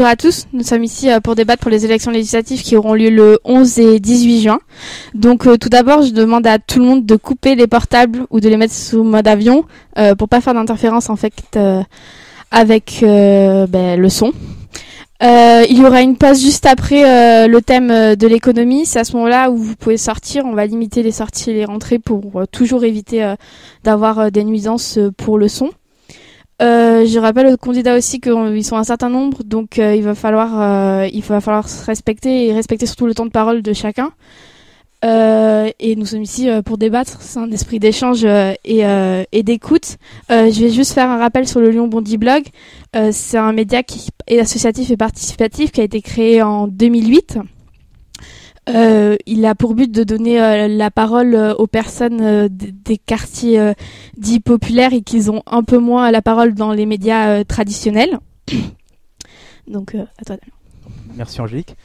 Bonjour à tous. Nous sommes ici euh, pour débattre pour les élections législatives qui auront lieu le 11 et 18 juin. Donc euh, tout d'abord, je demande à tout le monde de couper les portables ou de les mettre sous mode avion euh, pour pas faire d'interférence en fait euh, avec ben, le son. il y aura une pause juste après le thème de l'économie. C'est à ce moment-là où vous pouvez sortir. On va limiter les sorties et les rentrées pour toujours éviter d'avoir des nuisances pour le son. Euh, je rappelle aux candidats aussi qu'ils sont un certain nombre, donc euh, il va falloir euh, il va falloir se respecter et respecter surtout le temps de parole de chacun. et nous sommes ici pour débattre, c'est un esprit d'échange et, et d'écoute. je vais juste faire un rappel sur le Lyon Bondi Blog. c'est un média qui est associatif et participatif qui a été créé en 2008 euh, il a pour but de donner euh, la parole euh, aux personnes des quartiers dits populaires et qui ont un peu moins la parole dans les médias traditionnels. Donc, à toi. Merci Angélique.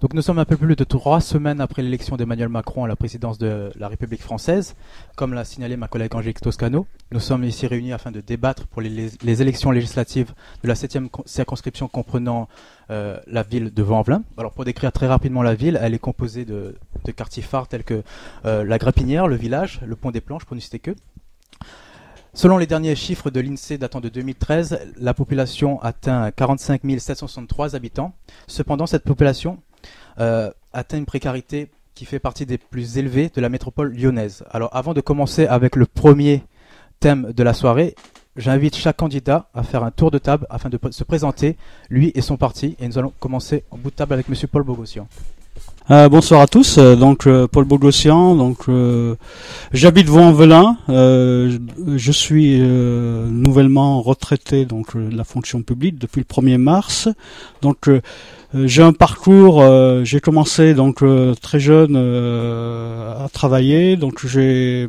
Donc nous sommes un peu plus de trois semaines après l'élection d'Emmanuel Macron à la présidence de la République française. Comme l'a signalé ma collègue Angélique Toscano, nous sommes ici réunis afin de débattre pour les, élections législatives de la septième circonscription comprenant euh, la ville de Vanvelin. Alors pour décrire très rapidement la ville, elle est composée de, quartiers phares tels que euh, la Grapinière, le village, le pont des Planches, pour ne citer que. Selon les derniers chiffres de l'INSEE datant de 2013, la population atteint 45 763 habitants. Cependant, cette population atteint une précarité qui fait partie des plus élevées de la métropole lyonnaise. Alors avant de commencer avec le premier thème de la soirée, j'invite chaque candidat à faire un tour de table afin de se présenter, lui et son parti. Et nous allons commencer en bout de table avec Monsieur Paul Bogossian. Euh, bonsoir à tous. Euh, donc Paul Bogossian. Donc j'habite Vaux-en-Velin. je suis nouvellement retraité donc de la fonction publique depuis le 1er mars. Donc euh, j'ai un parcours, euh, j'ai commencé donc euh, très jeune à travailler, donc j'ai,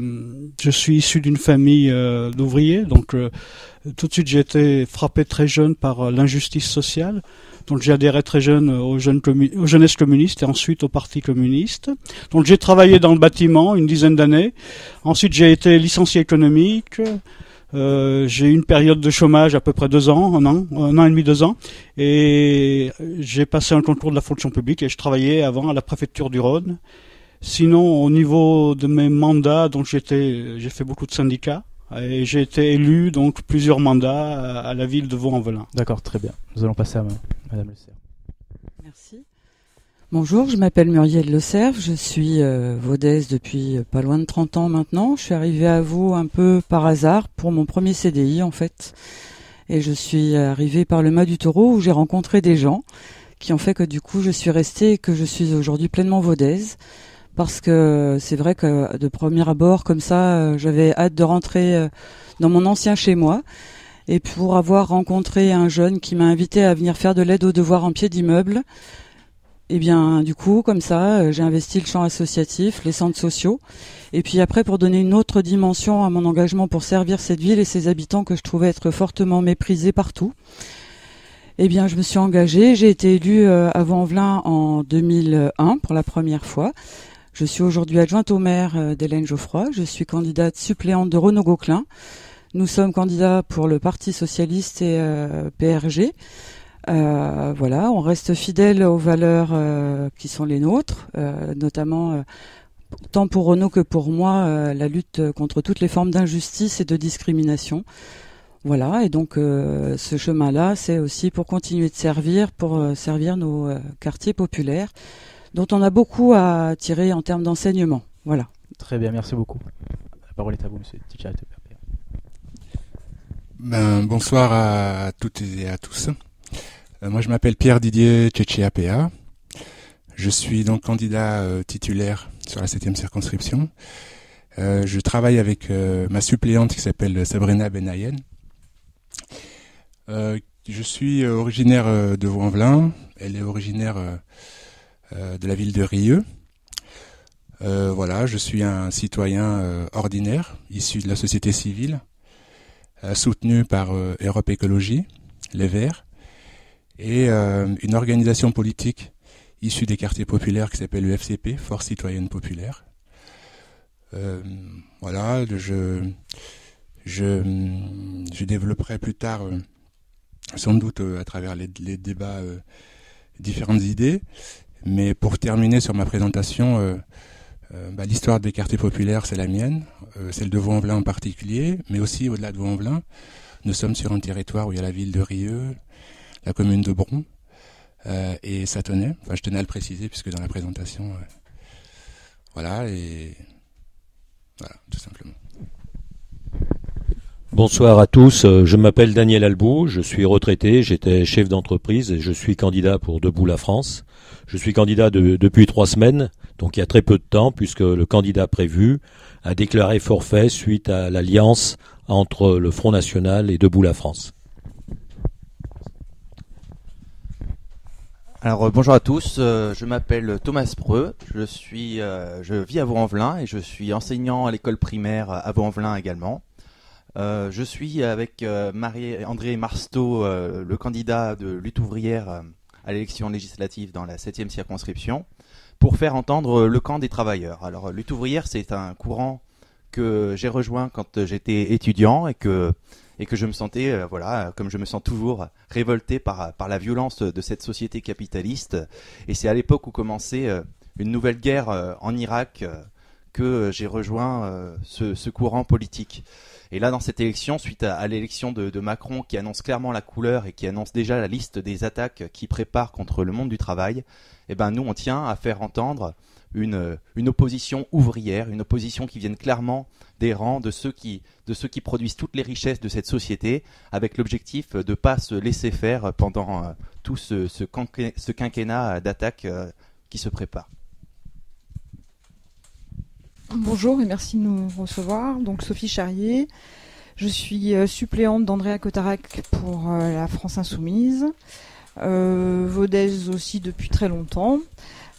je suis issu d'une famille d'ouvriers, donc tout de suite j'ai été frappé très jeune par l'injustice sociale. Donc j'ai adhéré très jeune aux, jeunes aux jeunesses communistes et ensuite au Parti communiste. Donc j'ai travaillé dans le bâtiment une dizaine d'années. Ensuite j'ai été licencié économique. Euh, j'ai eu une période de chômage à peu près deux ans, un an, un an et demi, deux ans, et j'ai passé un concours de la fonction publique et je travaillais avant à la préfecture du Rhône. Sinon, au niveau de mes mandats, donc j'étais, j'ai fait beaucoup de syndicats et j'ai été élu donc plusieurs mandats à, la ville de Vaux-en-Velin. D'accord, très bien. Nous allons passer à Madame Le. Bonjour, je m'appelle Muriel Le Cerf, je suis euh, vaudaise depuis euh, pas loin de 30 ans maintenant. Je suis arrivée à vous un peu par hasard pour mon premier CDI en fait. Et je suis arrivée par le Mas du Taureau où j'ai rencontré des gens qui ont fait que du coup je suis restée et que je suis aujourd'hui pleinement vaudaise. Parce que c'est vrai que de premier abord comme ça, euh, j'avais hâte de rentrer dans mon ancien chez moi. Et pour avoir rencontré un jeune qui m'a invité à venir faire de l'aide aux devoirs en pied d'immeuble, et eh bien, du coup, comme ça, euh, j'ai investi le champ associatif, les centres sociaux. Et puis après, pour donner une autre dimension à mon engagement pour servir cette ville et ses habitants que je trouvais être fortement méprisés partout, eh bien, je me suis engagée. J'ai été élue euh, à Vanvelin en 2001 pour la première fois. Je suis aujourd'hui adjointe au maire euh, d'Hélène Geoffroy. Je suis candidate suppléante de Renaud Gauquelin. Nous sommes candidats pour le Parti socialiste et PRG. Euh, voilà, on reste fidèle aux valeurs euh, qui sont les nôtres, euh, notamment tant pour Renaud que pour moi, la lutte contre toutes les formes d'injustice et de discrimination. Voilà, et donc ce chemin-là, c'est aussi pour continuer de servir, pour servir nos quartiers populaires, dont on a beaucoup à tirer en termes d'enseignement. Voilà. Très bien, merci beaucoup. La parole est à vous, Monsieur Ben, bonsoir à toutes et à tous. Euh, moi, je m'appelle Pierre Didier Tchétchéapéa. Je suis donc candidat euh, titulaire sur la septième circonscription. Euh, je travaille avec ma suppléante qui s'appelle Sabrina Benayen. je suis originaire de Vaux-en-Velin. Elle est originaire de la ville de Rieux. voilà, je suis un citoyen ordinaire, issu de la société civile, soutenu par Europe Écologie, les Verts, et une organisation politique issu des quartiers populaires qui s'appelle le FCP, Force Citoyenne Populaire. Euh, voilà, je, je, je développerai plus tard, euh, sans doute euh, à travers les, débats, différentes idées. Mais pour terminer sur ma présentation, bah, l'histoire des quartiers populaires, c'est la mienne, celle de Vaux-en-Velin en particulier, mais aussi au-delà de Vaux-en-Velin. Nous sommes sur un territoire où il y a la ville de Rieux, la commune de Bron, euh, et ça tenait, enfin je tenais à le préciser puisque dans la présentation, euh, voilà, et voilà, tout simplement. Bonsoir à tous, euh, je m'appelle Daniel Albou, je suis retraité, j'étais chef d'entreprise et je suis candidat pour Debout la France. Je suis candidat depuis trois semaines, donc il y a très peu de temps, puisque le candidat prévu a déclaré forfait suite à l'alliance entre le Front National et Debout la France. Alors euh, bonjour à tous, euh, je m'appelle Thomas Preux, je suis, euh, je vis à Vaux-en-Velin et je suis enseignant à l'école primaire à Vaux-en-Velin également. je suis avec Marie-André Marsteau, le candidat de lutte ouvrière à l'élection législative dans la 7e circonscription, pour faire entendre le camp des travailleurs. Alors lutte ouvrière, c'est un courant que j'ai rejoint quand j'étais étudiant et que et que je me sentais, euh, voilà, comme je me sens toujours, révolté par, la violence de cette société capitaliste. Et c'est à l'époque où commençait euh, une nouvelle guerre euh, en Irak que j'ai rejoint ce, courant politique. Et là, dans cette élection, suite à, l'élection de, de, Macron, qui annonce clairement la couleur et qui annonce déjà la liste des attaques qui prépare contre le monde du travail, eh ben nous, on tient à faire entendre une, une opposition ouvrière, une opposition qui vienne clairement des rangs de ceux qui, de ceux qui produisent toutes les richesses de cette société, avec l'objectif de ne pas se laisser faire pendant euh, tout ce, ce, quinquennat d'attaque euh, qui se prépare. Bonjour et merci de nous recevoir. Donc Sophie Charrier, je suis euh, suppléante d'Andrea Cotarac pour la France Insoumise, euh, aussi depuis très longtemps,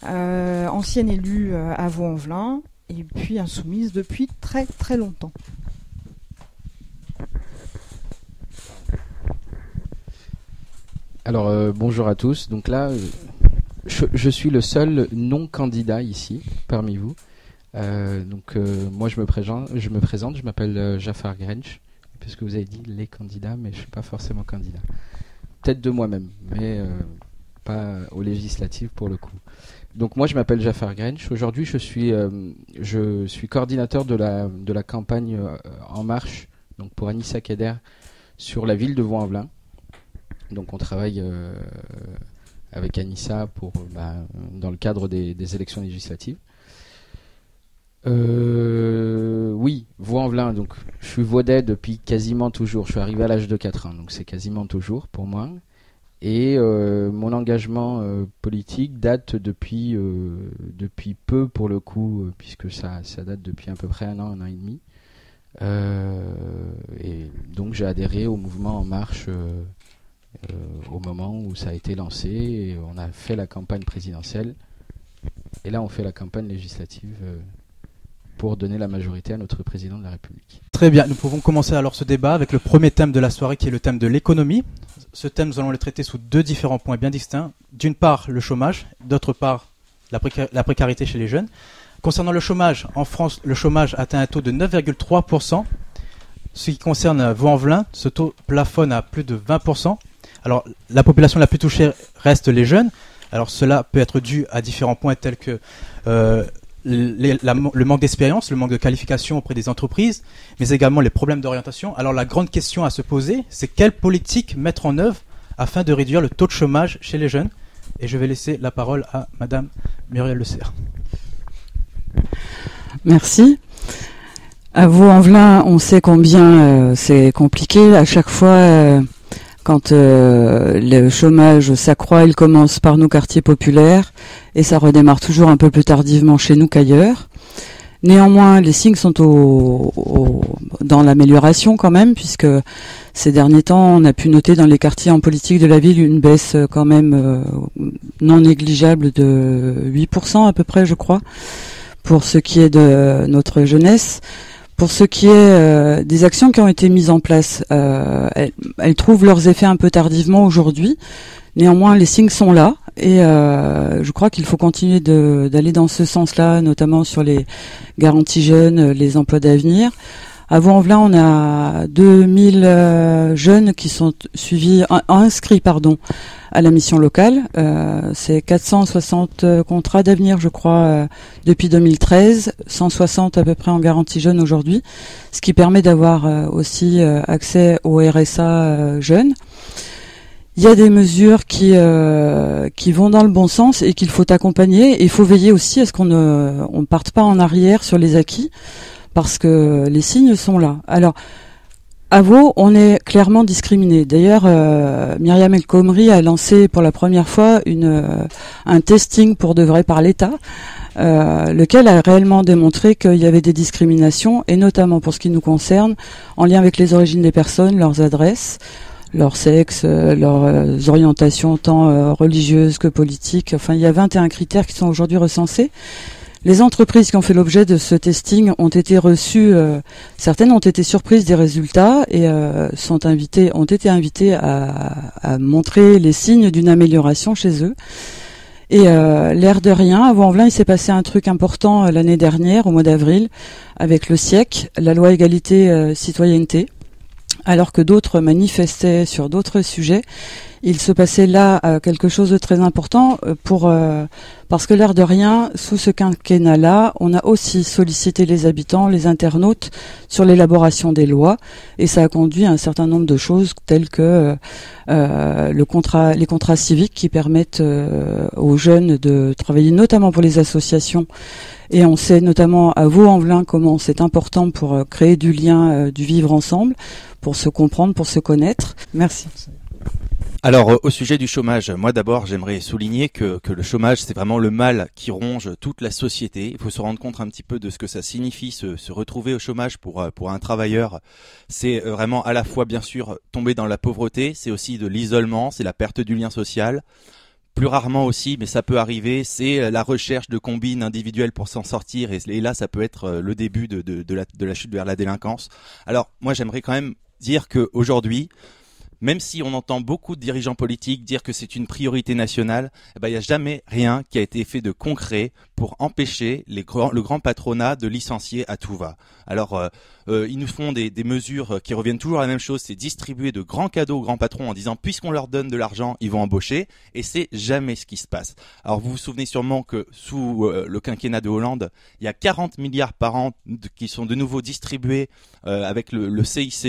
ancienne élue à Vaux-en-Velin, et puis insoumise depuis très très longtemps. Alors euh, bonjour à tous. Donc là, euh, je, suis le seul non candidat ici parmi vous. Euh, donc moi je me présente, je m'appelle Jafar Grench, puisque vous avez dit les candidats, mais je suis pas forcément candidat. Peut-être de moi-même, mais pas aux législatives pour le coup. Donc moi je m'appelle Jafar Grench. Aujourd'hui je suis euh, je suis coordinateur de la campagne euh, En Marche donc pour Anissa Kader sur la ville de Vaux-en-Velin. Donc on travaille euh, avec Anissa pour bah, dans le cadre des, des élections législatives. oui, Vaux-en-Velin, donc je suis vaudet depuis quasiment toujours. Je suis arrivé à l'âge de 4 ans, donc c'est quasiment toujours pour moi. Et euh, mon engagement euh, politique date depuis, euh, depuis peu pour le coup, puisque ça, ça date depuis à peu près un an, un an et demi. et donc j'ai adhéré au mouvement En Marche au moment où ça a été lancé. On a fait la campagne présidentielle. Et là on fait la campagne législative pour donner la majorité à notre président de la République. Très bien, nous pouvons commencer alors ce débat avec le premier thème de la soirée qui est le thème de l'économie. Ce thème, nous allons le traiter sous deux différents points bien distincts. D'une part, le chômage, d'autre part, la, précarité chez les jeunes. Concernant le chômage, en France, le chômage atteint un taux de 9,3%. Ce qui concerne Vaux-en-Velin, ce taux plafonne à plus de 20%. Alors, la population la plus touchée reste les jeunes. Alors, cela peut être dû à différents points tels que euh, le manque d'expérience, le manque de qualification auprès des entreprises, mais également les problèmes d'orientation. Alors la grande question à se poser, c'est quelle politique mettre en œuvre afin de réduire le taux de chômage chez les jeunes? Et je vais laisser la parole à Madame Muriel Le Serre. Merci. À Vaux-en-Velin, on sait combien c'est compliqué. À chaque fois, quand le chômage s'accroît, il commence par nos quartiers populaires et ça redémarre toujours un peu plus tardivement chez nous qu'ailleurs. Néanmoins, les signes sont au, dans l'amélioration quand même, puisque ces derniers temps, on a pu noter dans les quartiers en politique de la ville une baisse euh, quand même euh, non négligeable de 8% à peu près, je crois, pour ce qui est de notre jeunesse. Pour ce qui est euh, des actions qui ont été mises en place, elles, elles, trouvent leurs effets un peu tardivement aujourd'hui. Néanmoins, les signes sont là. Et euh, je crois qu'il faut continuer d'aller dans ce sens-là, notamment sur les garanties jeunes, les emplois d'avenir. À Vaux-en-Velin, on a 2000 euh, jeunes qui sont suivis, inscrits pardon, à la mission locale. Euh, c'est 460 contrats d'avenir, je crois, depuis 2013, 160 à peu près en garantie jeune aujourd'hui, ce qui permet d'avoir aussi accès au RSA jeune il y a des mesures qui euh, qui vont dans le bon sens et qu'il faut accompagner. Il faut veiller aussi à ce qu'on ne on parte pas en arrière sur les acquis parce que les signes sont là. Alors à Vaux, on est clairement discriminé. D'ailleurs, euh, Myriam El Khomri a lancé pour la première fois euh, un testing pour de vrai par l'État, euh, lequel a réellement démontré qu'il y avait des discriminations, et notamment pour ce qui nous concerne, en lien avec les origines des personnes, leurs adresses leur sexe, euh, leurs orientations tant religieuses que politiques. Enfin, il y a 21 critères qui sont aujourd'hui recensés. Les entreprises qui ont fait l'objet de ce testing ont été reçues, certaines ont été surprises des résultats et sont invitées, ont été invitées à, montrer les signes d'une amélioration chez eux. Et l'air de rien, à Vaux-en-Velin, il s'est passé un truc important l'année dernière, au mois d'avril, avec le SIEC, la loi égalité citoyenneté alors que d'autres manifestaient sur d'autres sujets. Il se passait là euh, quelque chose de très important euh, pour euh, parce que l'air de rien, sous ce quinquennat-là, on a aussi sollicité les habitants, les internautes sur l'élaboration des lois, et ça a conduit à un certain nombre de choses telles que contrat, les contrats civiques qui permettent aux jeunes de travailler, notamment pour les associations. Et on sait notamment à Vaux-en-Velin comment c'est important pour créer du lien, du vivre ensemble pour se comprendre, pour se connaître. Merci. Alors euh, au sujet du chômage, moi d'abord j'aimerais souligner que, que le chômage c'est vraiment le mal qui ronge toute la société. Il faut se rendre compte un petit peu de ce que ça signifie se, se retrouver au chômage pour, euh, pour un travailleur. C'est euh, vraiment à la fois bien sûr tomber dans la pauvreté, c'est aussi de l'isolement, c'est la perte du lien social. Plus rarement aussi, mais ça peut arriver, c'est la recherche de combines individuelles pour s'en sortir et, là ça peut être le début de, de, la, de la chute vers la délinquance. Alors moi j'aimerais quand même dire qu'aujourd'hui, même si on entend beaucoup de dirigeants politiques dire que c'est une priorité nationale, eh ben, il n'y a jamais rien qui a été fait de concret pour empêcher les le grand patronat de licencier à tout va. Alors, euh, euh, ils nous font des, des, mesures qui reviennent toujours à la même chose, c'est distribuer de grands cadeaux aux grands patrons en disant puisqu'on leur donne de l'argent, ils vont embaucher, et c'est jamais ce qui se passe. Alors, vous vous souvenez sûrement que sous euh, le quinquennat de Hollande, il y a 40 milliards par an qui sont de nouveau distribués avec le, le, CICE.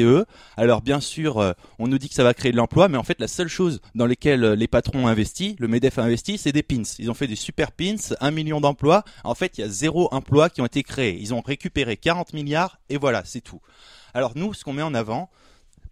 Alors, bien sûr, on nous dit que ça va créer de l'emploi, mais en fait, la seule chose dans lesquelles les patrons ont le MEDEF a investi, c'est des pins. Ils ont fait des super pins, un million d'emplois. En fait, il y a zéro emploi qui ont été créés. Ils ont récupéré 40 milliards et voilà, c'est tout. Alors nous, ce qu'on met en avant,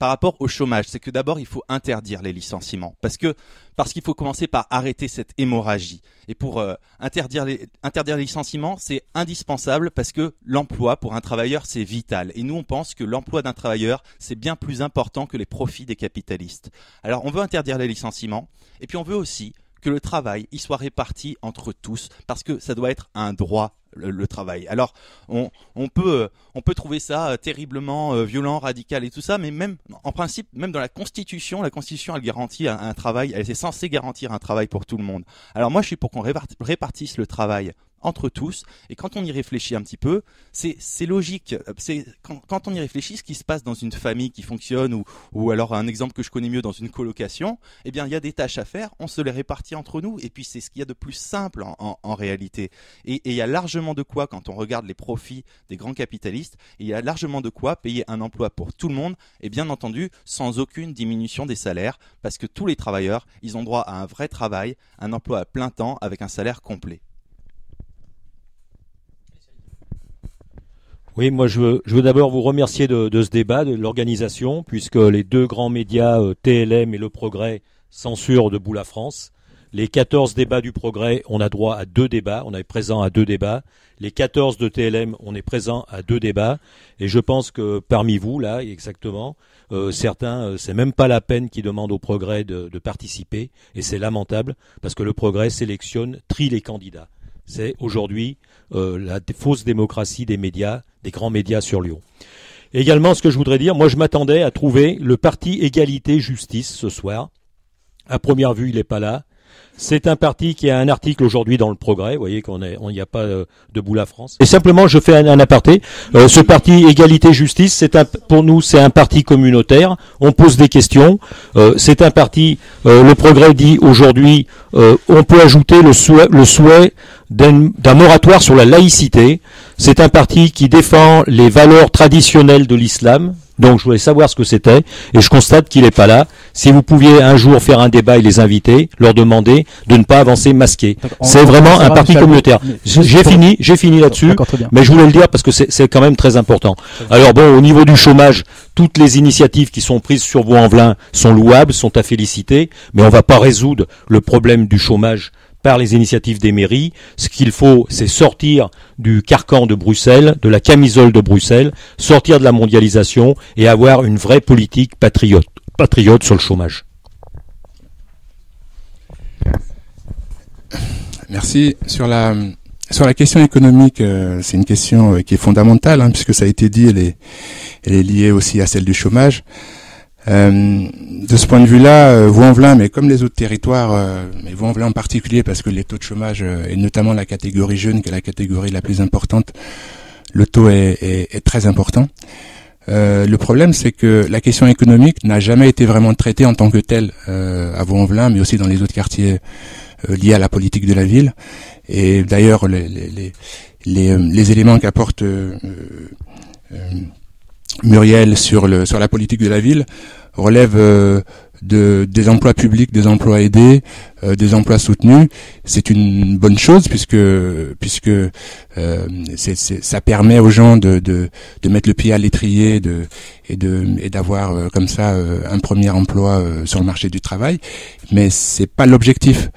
par rapport au chômage, c'est que d'abord il faut interdire les licenciements parce que parce qu'il faut commencer par arrêter cette hémorragie. Et pour euh, interdire les interdire les licenciements, c'est indispensable parce que l'emploi pour un travailleur c'est vital. Et nous on pense que l'emploi d'un travailleur c'est bien plus important que les profits des capitalistes. Alors on veut interdire les licenciements et puis on veut aussi que le travail y soit réparti entre tous parce que ça doit être un droit le, travail. Alors, on, on, peut, trouver ça euh, terriblement euh, violent, radical et tout ça, mais même, en principe, même dans la Constitution, la Constitution, elle garantit un, travail, elle est censée garantir un travail pour tout le monde. Alors moi, je suis pour qu'on répartisse le travail entre tous. Et quand on y réfléchit un petit peu, c'est logique. C'est quand, on y réfléchit, ce qui se passe dans une famille qui fonctionne ou, alors un exemple que je connais mieux dans une colocation, eh bien il y a des tâches à faire, on se les répartit entre nous et puis c'est ce qu'il y a de plus simple en, réalité. Et, il y a largement de quoi quand on regarde les profits des grands capitalistes, il y a largement de quoi payer un emploi pour tout le monde et bien entendu sans aucune diminution des salaires parce que tous les travailleurs, ils ont droit à un vrai travail, un emploi à plein temps avec un salaire complet. Oui, moi je veux, je veux d'abord vous remercier de, ce débat, de l'organisation, puisque les deux grands médias, euh, TLM et Le Progrès, censurent debout la France. Les 14 débats du Progrès, on a droit à deux débats, on est présent à deux débats. Les 14 de TLM, on est présent à deux débats. Et je pense que parmi vous, là, exactement, euh, certains, euh, c'est même pas la peine qui demandent au Progrès de, de participer. Et c'est lamentable, parce que le Progrès sélectionne, trie les candidats. C'est aujourd'hui euh, la fausse démocratie des médias, des grands médias sur Lyon. également, ce que je voudrais dire, moi je m'attendais à trouver le parti égalité justice ce soir. À première vue, il n'est pas là. C'est un parti qui a un article aujourd'hui dans le Progrès. Vous voyez qu'on n'y a pas euh, de bout la France. Et simplement, je fais un, aparté. Euh, ce parti Égalité Justice, pour nous, c'est un parti communautaire. On pose des questions. C'est un parti. le Progrès dit aujourd'hui, on peut ajouter le souhait d'un moratoire sur la laïcité. C'est un parti qui défend les valeurs traditionnelles de l'islam, donc je voulais savoir ce que c'était et je constate qu'il n'est pas là. Si vous pouviez un jour faire un débat et les inviter, leur demander de ne pas avancer masqué. C'est vraiment un parti communautaire. J'ai fini, j'ai fini là-dessus, mais je voulais le dire parce que c'est quand même très important. Alors bon, au niveau du chômage, toutes les initiatives qui sont prises sur Vaux-en-Velin sont louables, sont à féliciter, mais on ne va pas résoudre le problème du chômage par les initiatives des mairies. Ce qu'il faut, c'est sortir du carcan de Bruxelles, de la camisole de Bruxelles, sortir de la mondialisation et avoir une vraie politique patriote, patriote sur le chômage. Merci. Sur la, sur la question économique, euh, c'est une question euh, qui est fondamentale, hein, puisque ça a été dit, elle est, elle est liée aussi à celle du chômage. Euh, de ce point de vue-là, euh, Vaux-en-Velin, mais comme les autres territoires, euh, mais Vaux-en-Velin en particulier, parce que les taux de chômage, euh, et notamment la catégorie jeune, qui est la catégorie la plus importante, le taux est, est, est très important. Euh, le problème, c'est que la question économique n'a jamais été vraiment traitée en tant que telle à Vaux-en-Velin, mais aussi dans les autres quartiers liés à la politique de la ville. Et d'ailleurs, les, les, les, les, éléments qu'apporte Muriel sur, le, sur la politique de la ville relève euh, de, des emplois publics, des emplois aidés, euh, des emplois soutenus. C'est une bonne chose puisque euh, ça permet aux gens de, mettre le pied à l'étrier et d'avoir comme ça un premier emploi sur le marché du travail. Mais c'est pas l'objectif.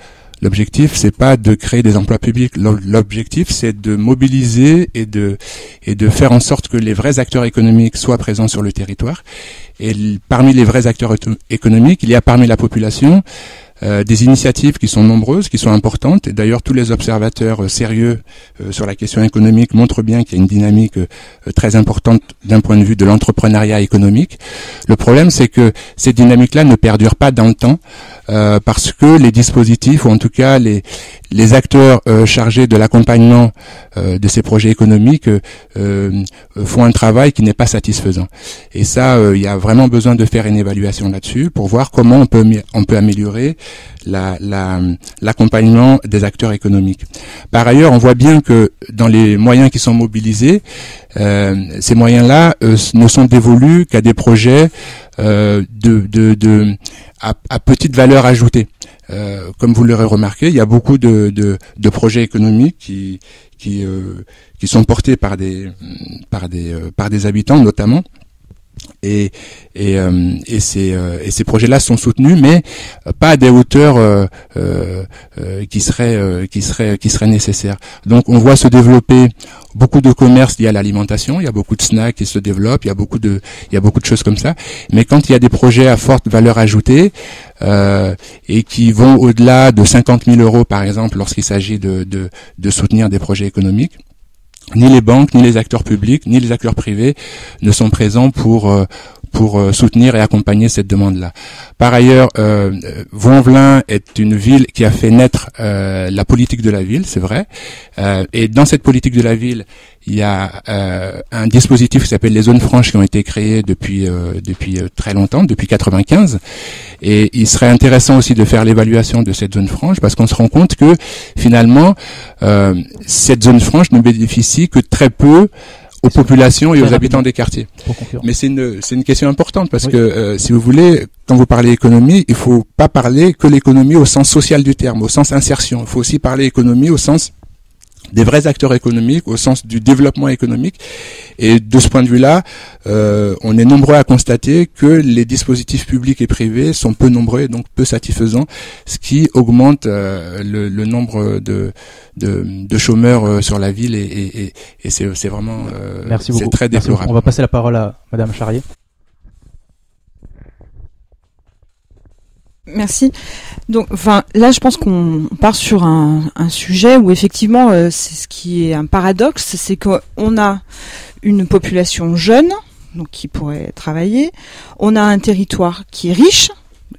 L'objectif, c'est pas de créer des emplois publics. L'objectif, c'est de mobiliser et de et de faire en sorte que les vrais acteurs économiques soient présents sur le territoire. Et parmi les vrais acteurs économiques, il y a parmi la population euh, des initiatives qui sont nombreuses, qui sont importantes. Et d'ailleurs, tous les observateurs euh, sérieux euh, sur la question économique montrent bien qu'il y a une dynamique très importante d'un point de vue de l'entrepreneuriat économique. Le problème, c'est que ces dynamiques-là ne perdurent pas dans le temps parce que les dispositifs, ou en tout cas les, les acteurs chargés de l'accompagnement de ces projets économiques, font un travail qui n'est pas satisfaisant. Et ça, il y a vraiment besoin de faire une évaluation là-dessus pour voir comment on peut, on peut améliorer l'accompagnement la, des acteurs économiques. Par ailleurs, on voit bien que dans les moyens qui sont mobilisés, euh, ces moyens-là euh, ne sont dévolus qu'à des projets euh, de, de, de à, à, petite valeur ajoutée. Euh, comme vous l'aurez remarqué, il y a beaucoup de, projets économiques euh, qui sont portés par des, des habitants notamment et et, euh, et ces euh, et ces projets-là sont soutenus, mais pas à des hauteurs euh, qui seraient qui seraient qui seraient nécessaires. Donc on voit se développer beaucoup de commerces liés à l'alimentation. Il y a beaucoup de snacks qui se développent. Il y a beaucoup de il y a beaucoup de choses comme ça. Mais quand il y a des projets à forte valeur ajoutée et qui vont au-delà de 50 000 euros par exemple lorsqu'il s'agit de, de de soutenir des projets économiques ni les banques, ni les acteurs publics, ni les acteurs privés ne sont présents pour euh, pour euh, soutenir et accompagner cette demande-là. Par ailleurs, euh, Vaux-en-Velin est une ville qui a fait naître euh, la politique de la ville, c'est vrai. Euh, et dans cette politique de la ville, il y a euh, un dispositif qui s'appelle les zones franches qui ont été créées depuis depuis très longtemps, depuis 95. Et il serait intéressant aussi de faire l'évaluation de cette zone franche parce qu'on se rend compte que finalement cette zone franche ne bénéficie que très peu aux populations et aux habitants des quartiers. Mais c'est une, c'est une question importante parce que, euh, si vous voulez, quand vous parlez économie, il faut pas parler que l'économie au sens social du terme, au sens insertion. Il faut aussi parler économie au sens des vrais acteurs économiques au sens du développement économique. Et de ce point de vue-là, euh, on est nombreux à constater que les dispositifs publics et privés sont peu nombreux et donc peu satisfaisants, ce qui augmente euh, le, le, nombre de, de, de, chômeurs euh, sur la ville et, et, et c'est vraiment euh, Merci beaucoup. très déplorable. On va passer la parole à Madame Charrier. Merci. Donc, enfin, là, je pense qu'on part sur un, un sujet où effectivement, euh, c'est ce qui est un paradoxe, c'est qu'on a une population jeune, donc qui pourrait travailler. On a un territoire qui est riche.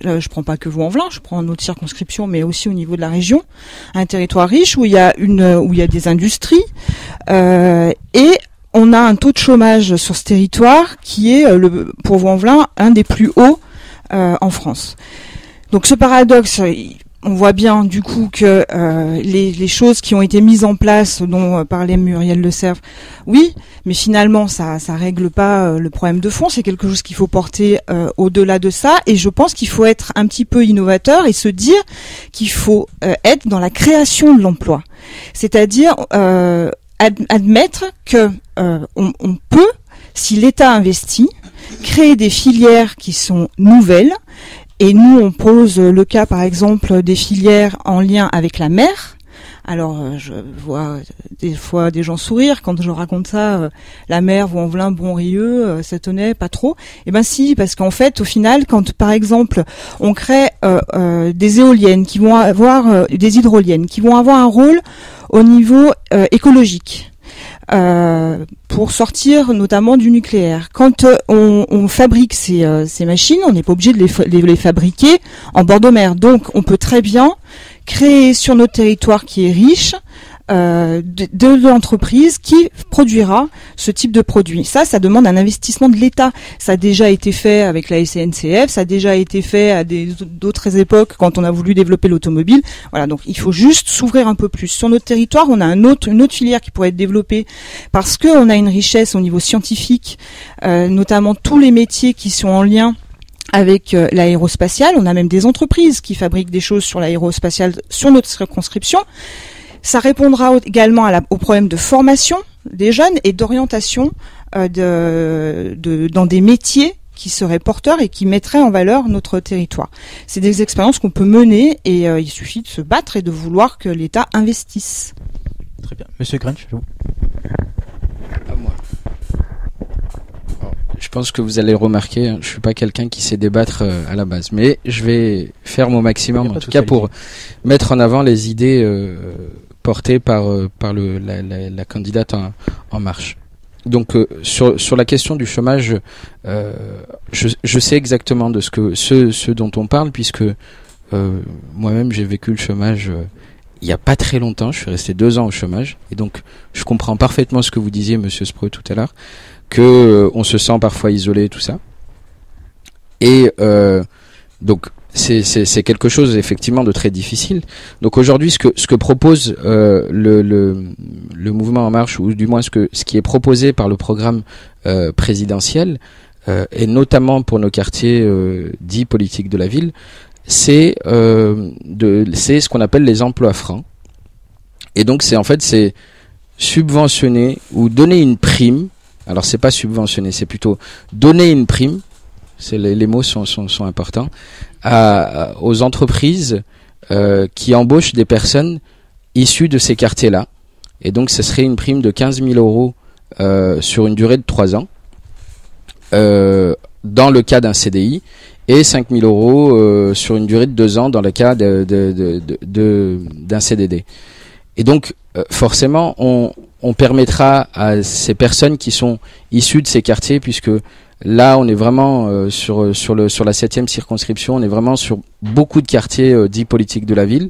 Là, je prends pas que Vaux-en-Velin, je prends notre circonscription, mais aussi au niveau de la région, un territoire riche où il y a une, où il y a des industries euh, et on a un taux de chômage sur ce territoire qui est euh, le, pour Vaux-en-Velin un des plus hauts euh, en France. Donc ce paradoxe, on voit bien du coup que euh, les, choses qui ont été mises en place, dont euh, parlait Muriel Le Cerf, oui, mais finalement ça ça règle pas euh, le problème de fond. C'est quelque chose qu'il faut porter au-delà de ça. Et je pense qu'il faut être un petit peu innovateur et se dire qu'il faut être dans la création de l'emploi, c'est-à-dire admettre que on, on peut, si l'État investit, créer des filières qui sont nouvelles et nous, on pose le cas, par exemple, des filières en lien avec la mer. Alors, euh, je vois des fois des gens sourire quand je raconte ça. Euh, la mer, Vaux-en-Velin, euh, ça tenait pas trop. Eh ben si, parce qu'en fait, au final, quand par exemple on crée des éoliennes qui vont avoir des hydroliennes, qui vont avoir un rôle au niveau écologique, euh, pour sortir notamment du nucléaire. Quand euh, on, fabrique ces, euh, ces, machines, on n'est pas obligé de les, les, fabriquer en bord de mer. Donc on peut très bien créer sur notre territoire qui est riche euh, de, l'entreprise qui produira ce type de produit. Ça, ça demande un investissement de l'État. Ça a déjà été fait avec la SNCF, ça a déjà été fait à d'autres époques quand on a voulu développer l'automobile. Voilà, donc il faut juste s'ouvrir un peu plus. Sur notre territoire, on a une autre filière qui pourrait être développée parce qu'on a une richesse au niveau scientifique, euh, notamment tous les métiers qui sont en lien avec euh, l'aérospatial. On a même des entreprises qui fabriquent des choses sur l'aérospatial sur notre circonscription. Ça répondra également à la, au problème de formation des jeunes et d'orientation euh, de, de, dans des métiers qui seraient porteurs et qui mettraient en valeur notre territoire. C'est des expériences qu'on peut mener et euh, il suffit de se battre et de vouloir que l'État investisse. Très bien. Monsieur Grinch, vous. À moi. je pense que vous allez remarquer, hein, je suis pas quelqu'un qui sait débattre euh, à la base, mais je vais faire mon maximum, en tout cas pour mettre en avant les idées euh, porté par euh, par le la, candidate en, en, marche. Donc euh, sur sur la question du chômage, euh, je, je sais exactement de ce que ce ce dont on parle puisque moi-même j'ai vécu le chômage il y a pas très longtemps. Je suis resté deux ans au chômage et donc je comprends parfaitement ce que vous disiez, Monsieur Spreux, tout à l'heure, que on se sent parfois isolé, tout ça. Et donc c'est quelque chose effectivement de très difficile. Donc aujourd'hui, ce que ce que propose euh, le, le, le mouvement en marche, ou du moins ce que ce qui est proposé par le programme euh, présidentiel, euh, et notamment pour nos quartiers euh, dits politiques de la ville, c'est euh, c'est ce qu'on appelle les emplois francs. Et donc c'est en fait c'est subventionner ou donner une prime. Alors c'est pas subventionner, c'est plutôt donner une prime les, les, mots sont, sont, sont importants, aux entreprises euh, qui embauchent des personnes issues de ces quartiers-là. Et donc, ce serait une prime de 15 000 euros euh, sur une durée de 3 ans, euh, dans le cas d'un CDI, et 5 000 euros sur une durée de 2 ans dans le cas d'un CDD. Et donc, forcément, on permettra à ces personnes qui sont issues de ces quartiers, puisque Là, on est vraiment euh, sur sur le sur la septième circonscription. On est vraiment sur beaucoup de quartiers euh, dits politiques de la ville,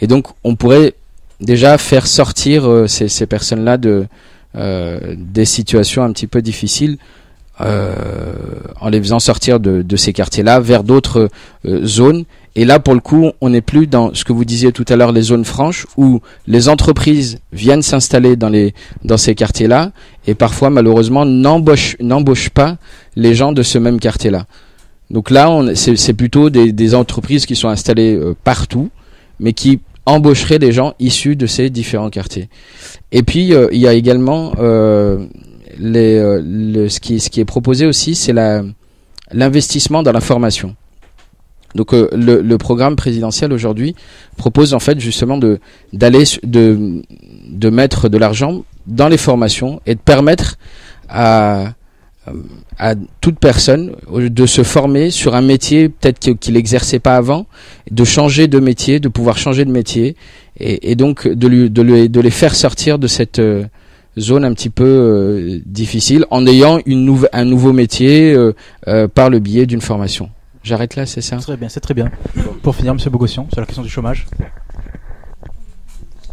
et donc on pourrait déjà faire sortir euh, ces, ces personnes-là de des situations un petit peu difficiles en les faisant sortir de, ces quartiers-là vers d'autres zones et là, pour le coup, on n'est plus dans ce que vous disiez tout à l'heure, les zones franches, où les entreprises viennent s'installer dans ces quartiers-là, et parfois, malheureusement, n'embauchent pas les gens de ce même quartier-là. Donc là, c'est plutôt des, entreprises qui sont installées euh, partout, mais qui embaucherait des gens issus de ces différents quartiers. Et puis il y a également le, ce, qui, est proposé aussi, c'est l'investissement dans la formation. Donc le, le, programme présidentiel aujourd'hui propose en fait justement de mettre de l'argent dans les formations et de permettre à toute personne de se former sur un métier peut-être qu'il n'exerçait pas avant, de changer de métier, de pouvoir changer de métier, et, donc de, les faire sortir de cette euh, zone un petit peu euh, difficile en ayant une un nouveau métier euh, par le biais d'une formation. J'arrête là, c'est ça? Très bien, c'est très bien. Pour finir, Monsieur Bogossian, sur la question du chômage.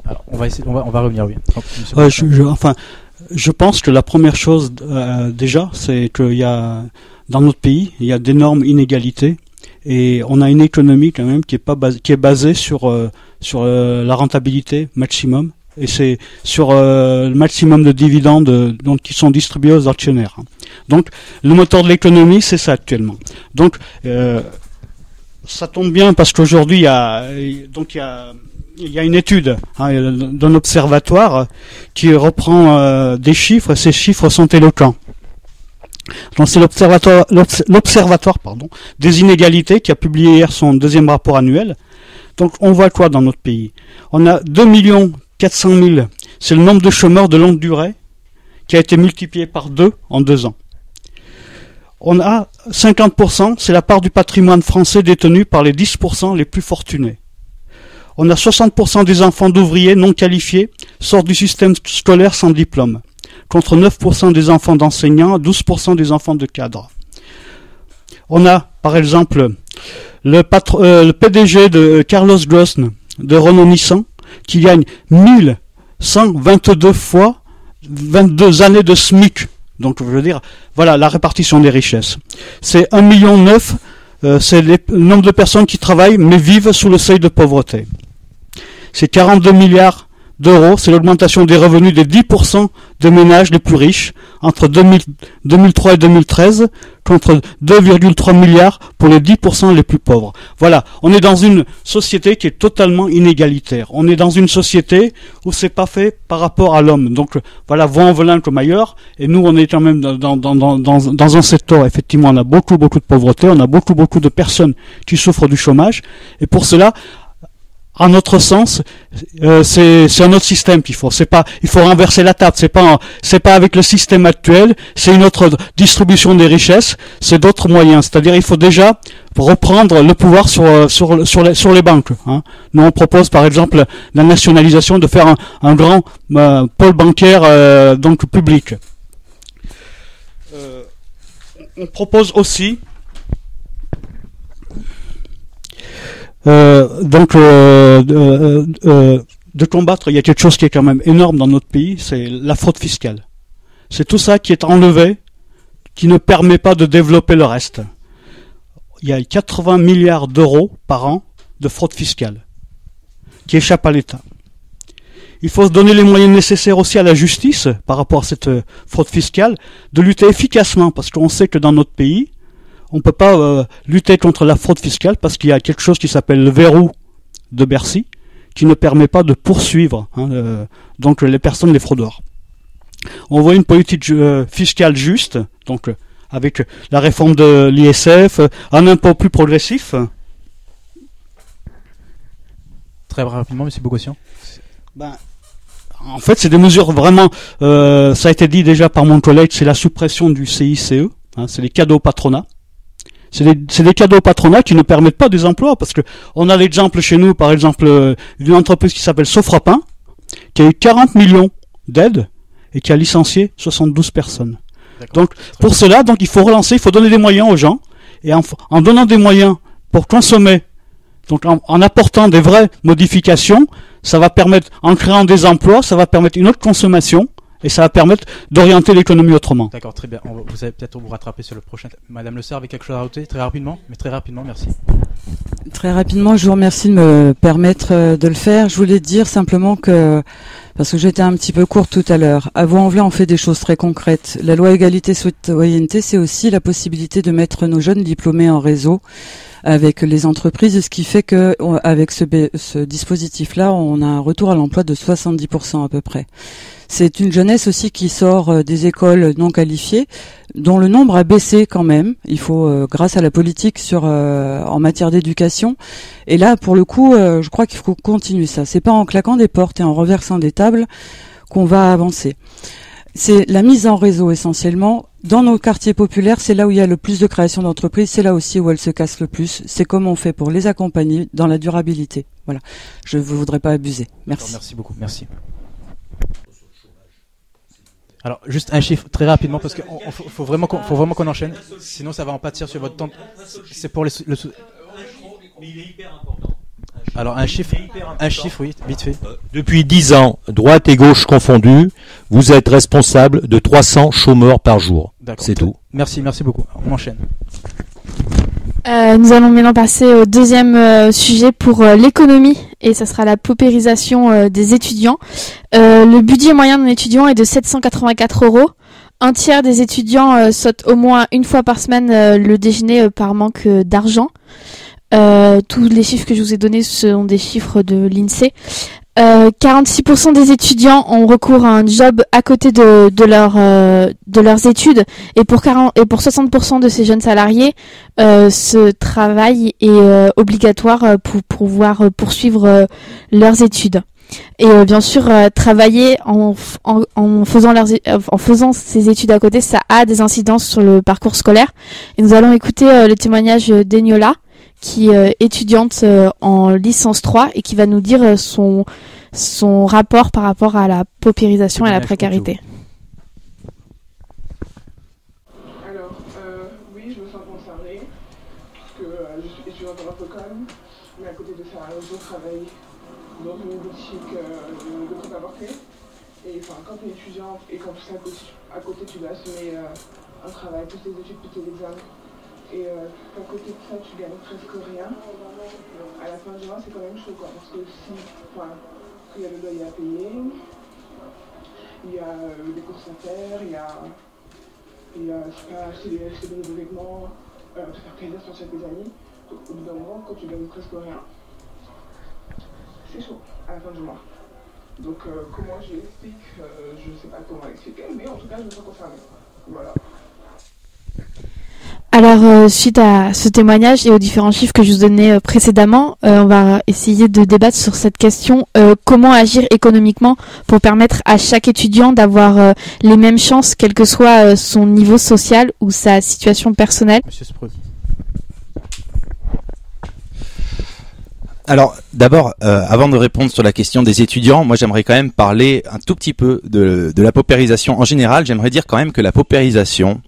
Alors, on va essayer, on va, on va revenir, oui. je, enfin, je pense que la première chose euh, déjà, c'est qu'il y a dans notre pays, il y a d'énormes inégalités et on a une économie quand même qui est pas basée, qui est basée sur euh, sur euh, la rentabilité maximum et c'est sur le maximum de dividendes donc qui sont distribués aux actionnaires. Donc le moteur de l'économie, c'est ça actuellement. Donc ça tombe bien parce qu'aujourd'hui il y a donc y a une étude hein, d'un observatoire qui reprend euh, des chiffres. Ces chiffres sont éloquents. c'est l'observatoire, l'observatoire pardon, des inégalités qui a publié hier son deuxième rapport annuel. Donc on voit quoi dans notre pays? On a 2 400 000, c'est le nombre de chômeurs de longue durée qui a été multiplié par deux en deux ans. On a 50%, c'est la part du patrimoine français détenu par les 10% les plus fortunés. On a 60% des enfants d'ouvriers non qualifiés sortent du système scolaire sans diplôme, contre 9% des enfants d'enseignants, 12% des enfants de cadres. On a, par exemple, le, euh, le PDG de Carlos Ghosn de Renault Nissan qui gagne 1122 fois 22 années de SMIC. Donc, je veux dire, voilà la répartition des richesses. C'est 1,9 million, euh, c'est le nombre de personnes qui travaillent mais vivent sous le seuil de pauvreté c'est 42 milliards d'euros, c'est l'augmentation des revenus des 10% des ménages les plus riches entre 2003 et 2013 contre 2,3 milliards pour les 10% les plus pauvres. Voilà, on est dans une société qui est totalement inégalitaire. On est dans une société où c'est pas fait par rapport à l'homme. Donc voilà, en velin comme ailleurs, et nous on est quand même dans, dans, dans, dans un secteur, effectivement, on a beaucoup beaucoup de pauvreté, on a beaucoup beaucoup de personnes qui souffrent du chômage, et pour cela, à notre sens, euh, c'est un autre système qu'il faut. C'est pas, il faut renverser la table. C'est pas, c'est pas avec le système actuel. C'est une autre distribution des richesses. C'est d'autres moyens. C'est-à-dire, il faut déjà reprendre le pouvoir sur euh, sur sur les, sur les banques. Hein. Nous, on propose par exemple la nationalisation, de faire un, grand euh, pôle bancaire euh, donc public. on propose aussi donc euh, euh, de combattre, il y a quelque chose qui est quand même énorme dans notre pays, c'est la fraude fiscale. C'est tout ça qui est enlevé, qui ne permet pas de développer le reste. Il y a 80 milliards d'euros par an de fraude fiscale qui échappe à l'État. Il faut se donner les moyens nécessaires aussi à la justice par rapport à cette fraude fiscale, de lutter efficacement, parce qu'on sait que dans notre pays, on ne peut pas euh, lutter contre la fraude fiscale parce qu'il y a quelque chose qui s'appelle le verrou de Bercy qui ne permet pas de poursuivre hein, euh, donc les personnes les fraudeurs. On voit une politique euh, fiscale juste, donc avec la réforme de l'ISF, un impôt plus progressif. Très rapidement, Monsieur Bogossian. Ben, en fait, c'est des mesures vraiment. ça a été dit déjà par mon collègue, c'est la suppression du CICE, hein, c'est les cadeaux patronats. C'est des, cadeaux patronats qui ne permettent pas des emplois, parce que on a l'exemple chez nous, par exemple, euh, d'une entreprise qui s'appelle Sofrapin, qui a eu 40 millions d'aides et qui a licencié 72 personnes. Donc, pour cela, donc, il faut relancer, il faut donner des moyens aux gens, et en, donnant des moyens pour consommer, donc en apportant des vraies modifications, ça va permettre, en créant des emplois, ça va permettre une autre consommation, et ça va permettre d'orienter l'économie autrement. D'accord, très bien. vous allez peut-être vous rattraper sur le prochain. Madame Le Serre, avec quelque chose à rajouter Très rapidement, mais très rapidement, merci. Très rapidement, je vous remercie de me permettre euh, de le faire. Je voulais dire simplement que, parce que j'étais un petit peu courte tout à l'heure, à Vaux-en-Velin, on fait des choses très concrètes. La loi égalité citoyenneté, c'est aussi la possibilité de mettre nos jeunes diplômés en réseau avec les entreprises, ce qui fait que avec ce, dispositif-là, on a un retour à l'emploi de 70% à peu près. C'est une jeunesse aussi qui sort euh, des écoles non qualifiées, dont le nombre a baissé quand même. Il faut, euh, grâce à la politique sur euh, en matière d'éducation. Et là, pour le coup, je crois qu'il faut continuer ça. C'est pas en claquant des portes et en reversant des tables qu'on va avancer. C'est la mise en réseau essentiellement. Dans nos quartiers populaires, c'est là où il y a le plus de création d'entreprises, c'est là aussi où elles se cassent le plus. C'est comme on fait pour les accompagner dans la durabilité. Voilà. Je ne voudrais pas abuser. Merci. Merci beaucoup. Merci. Alors, juste un chiffre très rapidement parce qu'il faut, faut, vraiment qu'on, faut vraiment qu'on enchaîne. Sinon, ça va en pâtir sur votre temps. C'est pour le. Mais il est hyper important. Alors un chiffre, un chiffre, oui, vite fait. Euh, depuis 10 ans, droite et gauche confondues, vous êtes responsable de 300 chômeurs par jour. C'est tout. Merci, merci beaucoup. On enchaîne. Euh, nous allons maintenant passer au deuxième euh, sujet pour l'économie et ça sera la paupérisation des étudiants. le budget moyen d'un étudiant est de 784 euros. Un tiers des étudiants sautent au moins une fois par semaine le déjeuner par manque d'argent. Euh, tous les chiffres que je vous ai donnés sont des chiffres de l'INSEE. Euh, 46% des étudiants ont recours à un job à côté de, de, leur, euh, de leurs études et pour, 40, et pour 60% de ces jeunes salariés, euh, ce travail est euh, obligatoire pour pouvoir poursuivre leurs études. Et bien sûr, travailler en, en, en, faisant leurs, en faisant ces études à côté, ça a des incidences sur le parcours scolaire. Et nous allons écouter le témoignage d'Eniola qui est étudiante euh, en licence 3 et qui va nous dire euh, son, son rapport par rapport à la paupérisation et à la précarité. Alors, euh, oui, je me sens concernée, puisque je suis étudiante en Infocom, mais à côté de ça, je travaille dans une boutique de prêt à porter. Et enfin, quand tu es étudiante et quand tu sais à côté, à côté tu dois assumer un travail, toutes tes études, tous tes examens, euh, côté de ça, tu gagnes presque rien. À la fin du mois, c'est quand même chaud, quoi. Parce que si, enfin, il y a le loyer à payer, il y a euh, des courses à faire, il y a, il y a acheter, des, acheter nouveaux vêtements, euh, faire plaisir, sortir avec tes amis. Donc, au bout d'un moment, quand tu gagnes presque rien, c'est chaud à la fin du mois. Donc, euh, comment je l'explique, je ne sais pas comment l'expliquer, mais en tout cas, je me sens concernée. Voilà. Alors, euh, suite à ce témoignage et aux différents chiffres que je vous donnais euh, précédemment, euh, on va essayer de débattre sur cette question comment agir économiquement pour permettre à chaque étudiant d'avoir les mêmes chances, quel que soit son niveau social ou sa situation personnelle. Monsieur Alors, d'abord, avant de répondre sur la question des étudiants, moi j'aimerais quand même parler un tout petit peu de, de la paupérisation en général. J'aimerais dire quand même que la paupérisation,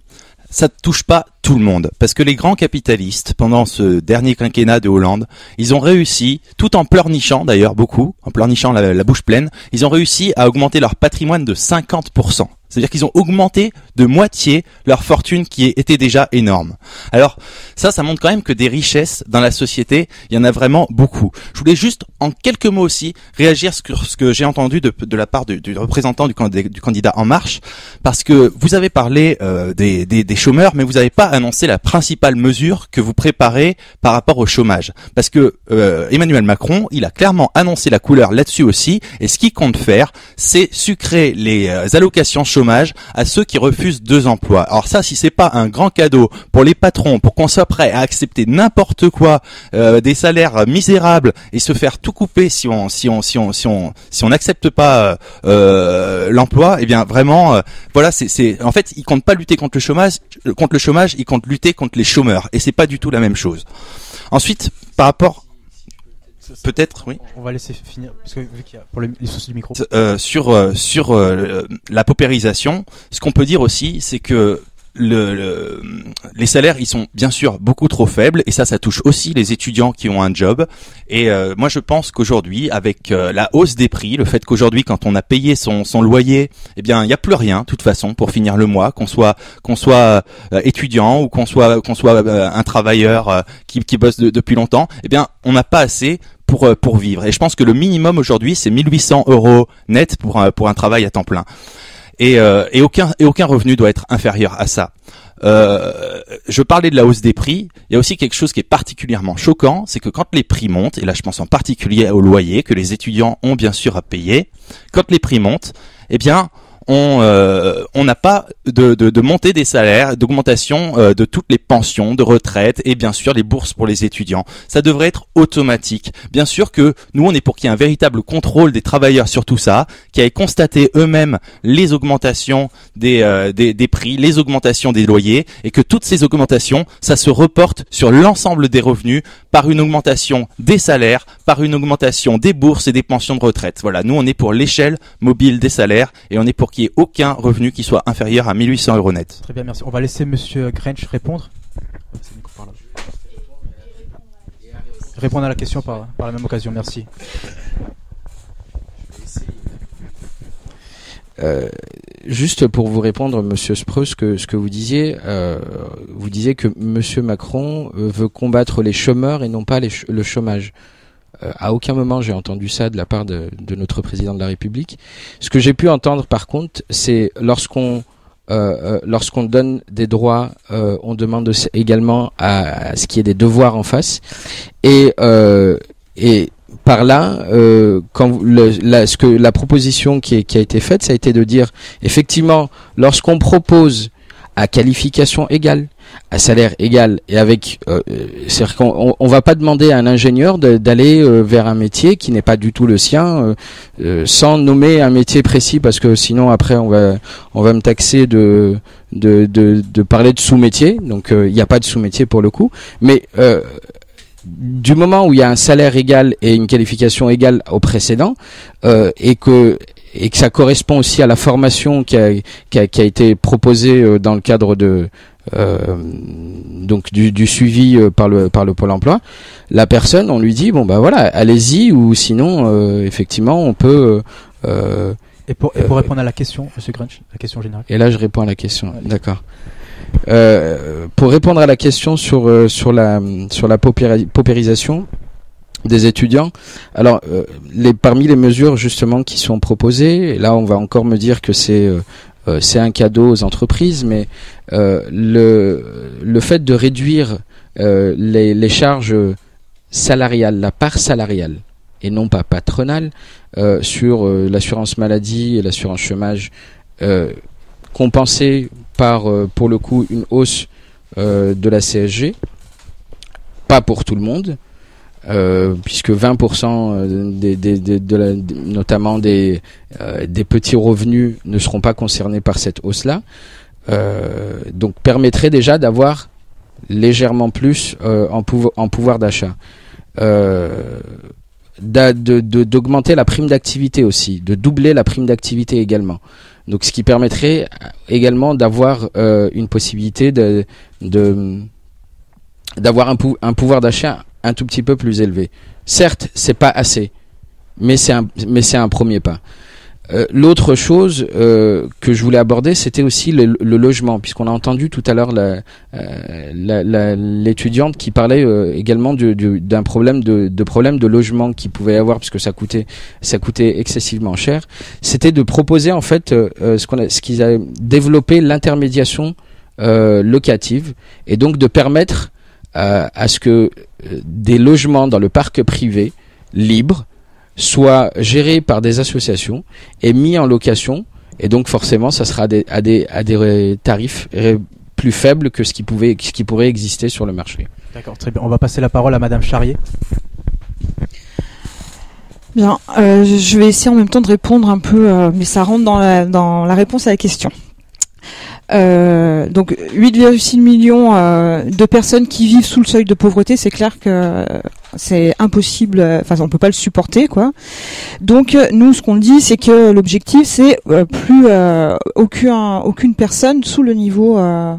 ça ne touche pas tout le monde. Parce que les grands capitalistes, pendant ce dernier quinquennat de Hollande, ils ont réussi, tout en pleurnichant d'ailleurs beaucoup, en pleurnichant la, bouche pleine, ils ont réussi à augmenter leur patrimoine de 50%. C'est-à-dire qu'ils ont augmenté de moitié leur fortune qui était déjà énorme. Alors ça, ça montre quand même que des richesses dans la société, il y en a vraiment beaucoup. Je voulais juste, en quelques mots aussi, réagir sur ce que j'ai entendu de, la part du, représentant du, candidat En Marche, parce que vous avez parlé euh, des, des, chômeurs, mais vous n'avez pas annoncé la principale mesure que vous préparez par rapport au chômage. Parce que euh, Emmanuel Macron, il a clairement annoncé la couleur là-dessus aussi, et ce qu'il compte faire, c'est sucrer les euh, allocations chômage à ceux qui refusent deux emplois. Alors ça, si c'est pas un grand cadeau pour les patrons, pour qu'on soit prêt à accepter n'importe quoi, euh, des salaires misérables et se faire tout couper si on si on si on si on si on n'accepte pas euh, l'emploi, eh bien vraiment, euh, voilà, c'est en fait, ils comptent pas lutter contre le chômage, contre le chômage, comptent lutter contre les chômeurs et c'est pas du tout la même chose. Ensuite, par rapport Peut-être, oui. On va laisser finir, parce que vu qu'il y a pour les, soucis du micro. Euh, sur euh, sur euh, la paupérisation, ce qu'on peut dire aussi, c'est que le, les salaires, ils sont bien sûr beaucoup trop faibles et ça, ça touche aussi les étudiants qui ont un job. Et euh, moi, je pense qu'aujourd'hui, avec euh, la hausse des prix, le fait qu'aujourd'hui, quand on a payé son, son loyer, eh bien, il n'y a plus rien, de toute façon, pour finir le mois, qu'on soit soit euh, étudiant ou qu'on soit soit un travailleur qui, qui bosse depuis longtemps, eh bien, on n'a pas assez pour pour vivre. Et je pense que le minimum aujourd'hui, c'est 1800 euros net pour pour un travail à temps plein et, euh, et, aucun, et aucun revenu doit être inférieur à ça. euh, je parlais de la hausse des prix. Il y a aussi quelque chose qui est particulièrement choquant, c'est que quand les prix montent, et là je pense en particulier au loyer que les étudiants ont bien sûr à payer, quand les prix montent, eh bien on euh, on n'a pas de, de, montée des salaires, d'augmentation euh, de toutes les pensions, de retraite et bien sûr les bourses pour les étudiants. Ça devrait être automatique. Bien sûr que nous on est pour qu'il y ait un véritable contrôle des travailleurs sur tout ça, qui aient constaté eux-mêmes les augmentations des, euh, des, des prix, les augmentations des loyers et que toutes ces augmentations, ça se reporte sur l'ensemble des revenus par une augmentation des salaires, par une augmentation des bourses et des pensions de retraite. Voilà, nous on est pour l'échelle mobile des salaires et on est pour qu'il n'y ait aucun revenu qui soit inférieur à 1800 euros net. Très bien, merci. On va laisser Monsieur Grench répondre. Répondre à la question par, par la même occasion, merci. Euh, juste pour vous répondre, Monsieur Spreux, ce que, ce que vous disiez, euh, vous disiez que Monsieur Macron euh, veut combattre les chômeurs et non pas le chômage. Euh, à aucun moment j'ai entendu ça de la part de, de, notre président de la République. Ce que j'ai pu entendre par contre, c'est lorsqu'on euh, lorsqu'on donne des droits, on demande également à, à, ce qu'il y ait des devoirs en face. Et, et par là, euh, la, ce que la proposition qui, a été faite, ça a été de dire effectivement, lorsqu'on propose à qualification égale, à salaire égal et avec, euh, c'est-à-dire qu'on on va pas demander à un ingénieur d'aller euh, vers un métier qui n'est pas du tout le sien, euh, euh, sans nommer un métier précis parce que sinon après on va on va me taxer de, de parler de sous-métier, donc il n'y a pas de sous-métier pour le coup, mais du moment où il y a un salaire égal et une qualification égale au précédent, euh, et que et que ça correspond aussi à la formation qui a, qui a, qui a été proposée euh, dans le cadre de euh, donc du, du suivi euh, par le par le pôle emploi, la personne on lui dit bon bah voilà allez-y ou sinon euh, effectivement on peut et pour, et pour répondre à la question, Monsieur Grunch, la question générale. Et là je réponds à la question, d'accord. Euh, pour répondre à la question sur euh, sur la sur la paupérisation des étudiants. Alors, euh, les, parmi les mesures justement qui sont proposées, là on va encore me dire que c'est c'est un cadeau aux entreprises, mais le le fait de réduire les, les charges salariales, la part salariale et non pas patronale sur l'assurance maladie et l'assurance chômage compensée par, euh, pour le coup, une hausse euh, de la CSG, pas pour tout le monde, euh, puisque 20% des, notamment des, des petits revenus ne seront pas concernés par cette hausse-là. Donc permettrait déjà d'avoir légèrement plus en, en, pouvoir d'achat. D'augmenter la prime d'activité aussi, de doubler la prime d'activité également. Donc, ce qui permettrait également d'avoir euh, une possibilité de d'avoir un, un, pouvoir d'achat un tout petit peu plus élevé. Certes, c'est pas assez, mais c'est un premier pas. Euh, L'autre chose euh, que je voulais aborder, c'était aussi le, logement, puisqu'on a entendu tout à l'heure l'étudiante qui parlait euh, également d'un problème de, de, problème de logement qui pouvait y avoir, puisque ça coûtait ça coûtait excessivement cher. C'était de proposer en fait euh, ce qu'ils a développé l'intermédiation locative et donc de permettre à ce que des logements dans le parc privé libres soit géré par des associations et mis en location. Et donc forcément, ça sera à des, à des, à des tarifs plus faibles que ce qui, pouvait, ce qui pourrait exister sur le marché. D'accord, très bien. On va passer la parole à Madame Charrier. Bien, euh, je vais essayer en même temps de répondre un peu, euh, mais ça rentre dans la, dans la réponse à la question. Euh, donc 8,6 millions euh, de personnes qui vivent sous le seuil de pauvreté, c'est clair que c'est impossible, enfin on peut pas le supporter quoi. Donc nous ce qu'on dit c'est que l'objectif c'est euh, plus euh, aucun, aucune personne sous le niveau euh,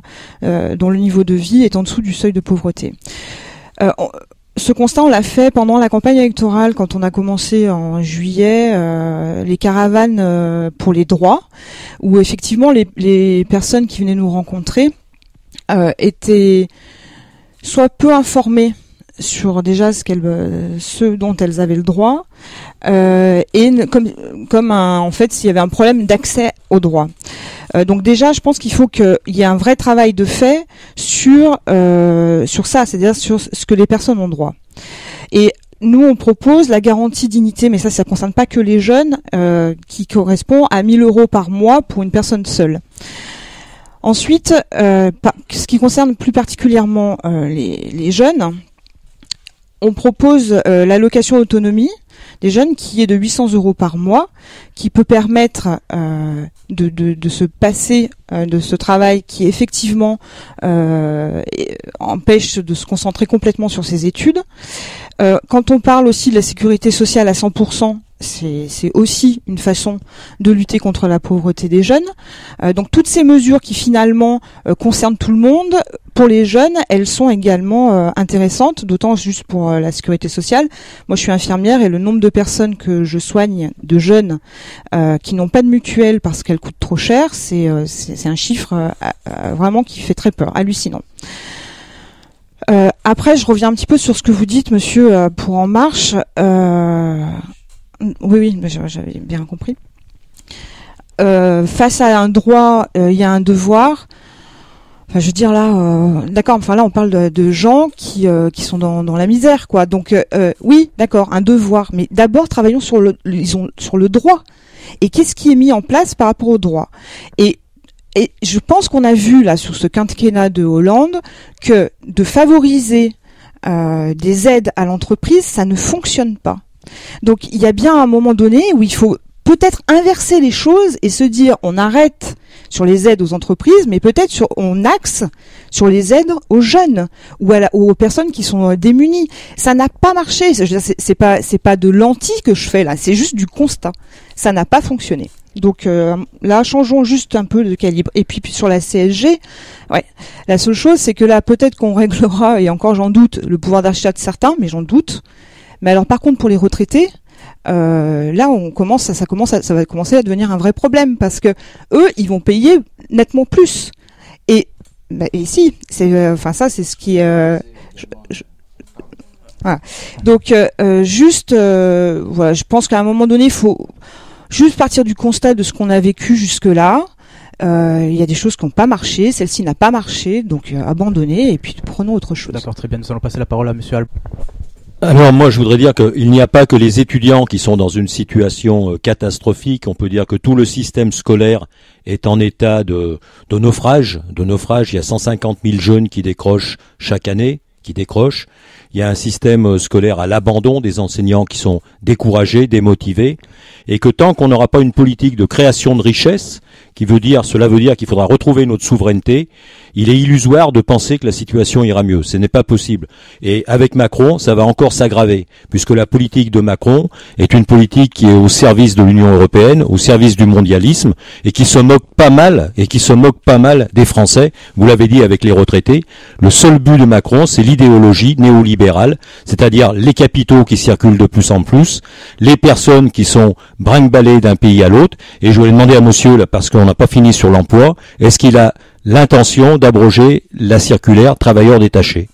dont le niveau de vie est en dessous du seuil de pauvreté. Ce constat, on l'a fait pendant la campagne électorale, quand on a commencé en juillet euh, les caravanes euh, pour les droits, où effectivement les, personnes qui venaient nous rencontrer euh, étaient soit peu informées sur déjà euh, ce dont elles avaient le droit, euh, et comme, en fait s'il y avait un problème d'accès au droit. Euh, donc déjà, je pense qu'il faut qu'il y ait un vrai travail de fait sur ça, c'est-à-dire sur ce que les personnes ont droit. Et nous, on propose la garantie dignité, mais ça, ça concerne pas que les jeunes, qui correspond à 1000 euros par mois pour une personne seule. Ensuite, ce qui concerne plus particulièrement les jeunes, on propose euh, l'allocation autonomie des jeunes qui est de 800 euros par mois, qui peut permettre euh, de, se passer euh, de ce travail qui effectivement euh, empêche de se concentrer complètement sur ses études. Quand on parle aussi de la sécurité sociale à 100%, c'est aussi une façon de lutter contre la pauvreté des jeunes. Euh, donc toutes ces mesures qui finalement euh, concernent tout le monde, pour les jeunes, elles sont également euh, intéressantes, d'autant juste pour la sécurité sociale. Moi, je suis infirmière et le nombre de personnes que je soigne, de jeunes qui n'ont pas de mutuelle parce qu'elles coûtent trop cher, c'est un chiffre vraiment qui fait très peur, hallucinant. Après, je reviens un petit peu sur ce que vous dites, monsieur, pour En Marche. Oui, oui, j'avais bien compris. Euh, face à un droit, euh, il y a un devoir. Enfin, je veux dire là, euh, d'accord. Enfin là, on parle de, gens qui sont dans, la misère, quoi. Donc oui, d'accord, un devoir. Mais d'abord, travaillons sur le, sur le droit. Et qu'est-ce qui est mis en place par rapport au droit? Et et je pense qu'on a vu là sur ce quinquennat de Hollande que de favoriser des aides à l'entreprise, ça ne fonctionne pas. Donc il y a bien un moment donné où il faut peut-être inverser les choses et se dire on arrête sur les aides aux entreprises, mais peut-être on axe sur les aides aux jeunes ou aux personnes qui sont euh, démunies. Ça n'a pas marché. C'est pas pas de l'anti que je fais là, c'est juste du constat. Ça n'a pas fonctionné. Donc euh, là, changeons juste un peu de calibre. Et puis, puis sur la CSG, ouais, la seule chose, c'est que là, peut-être qu'on réglera, et encore j'en doute, le pouvoir d'achat de certains, mais j'en doute. Mais alors, par contre, pour les retraités, euh, là, on commence, ça, ça commence, à- ça va commencer à devenir un vrai problème parce que eux, ils vont payer nettement plus. Et, bah, si, c'est, euh, enfin ça, c'est ce qui, euh. Donc, juste, voilà, je pense qu'à un moment donné, il faut juste partir du constat de ce qu'on a vécu jusque-là. Il y a des choses qui n'ont pas marché, celle-ci n'a pas marché, donc abandonnez et puis prenons autre chose. D'accord, très bien. Nous allons passer la parole à Monsieur Al. Alors moi je voudrais dire qu'il n'y a pas que les étudiants qui sont dans une situation euh, catastrophique, on peut dire que tout le système scolaire est en état de, de naufrage, de naufrage, il y a 150 000 jeunes qui décrochent chaque année, qui décrochent, il y a un système euh, scolaire à l'abandon des enseignants qui sont découragés, démotivés, et que tant qu'on n'aura pas une politique de création de richesse, qui veut dire, cela veut dire qu'il faudra retrouver notre souveraineté, il est illusoire de penser que la situation ira mieux. Ce n'est pas possible. Et avec Macron, ça va encore s'aggraver, puisque la politique de Macron est une politique qui est au service de l'Union européenne, au service du mondialisme, et qui se moque pas mal, et qui se moque pas mal des Français. Vous l'avez dit avec les retraités. Le seul but de Macron, c'est l'idéologie néolibérale, c'est-à-dire les capitaux qui circulent de plus en plus, les personnes qui sont brinque-ballées d'un pays à l'autre. Et je voulais demander à monsieur, parce qu'on n'a pas fini sur l'emploi, est-ce qu'il a l'intention d'abroger la circulaire travailleurs détachés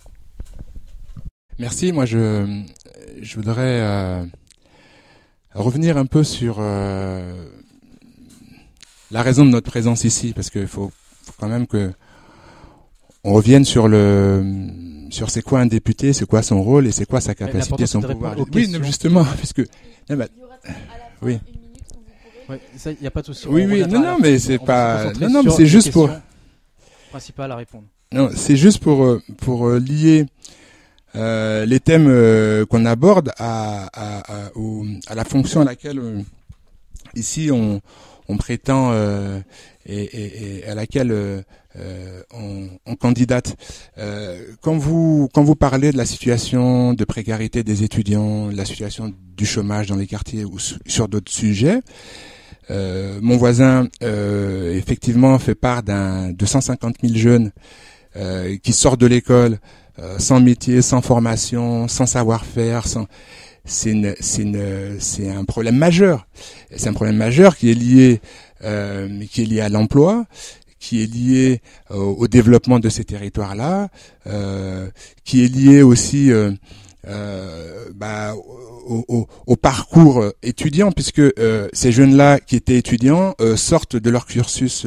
Merci. Moi, je, je voudrais euh, revenir un peu sur euh, la raison de notre présence ici, parce qu'il faut, faut quand même que on revienne sur le sur c'est quoi un député, c'est quoi son rôle et c'est quoi sa capacité, son pouvoir. Oui, non, justement, puisque non, oui. Ouais, il n'y a pas de souci. Oui, oui, non, non, mais c'est pas- non, non, mais c'est juste pour- questions Non, c'est juste pour euh, pour euh, lier euh, les thèmes qu'on aborde à à, la fonction à laquelle ici on on prétend et, à laquelle on, on candidate. Quand vous quand vous parlez de la situation de précarité des étudiants, de la situation du chômage dans les quartiers ou su- sur d'autres sujets, euh, mon voisin euh, effectivement fait part d'un de 150 000 jeunes euh, qui sortent de l'école euh, sans métier, sans formation, sans savoir-faire, sans c'est un problème majeur. C'est un problème majeur qui est lié, euh, qui est lié à l'emploi, qui est lié au développement de ces territoires-là, qui est lié aussi bah, au, parcours euh, étudiant, puisque euh, ces jeunes-là qui étaient étudiants euh, sortent de leur cursus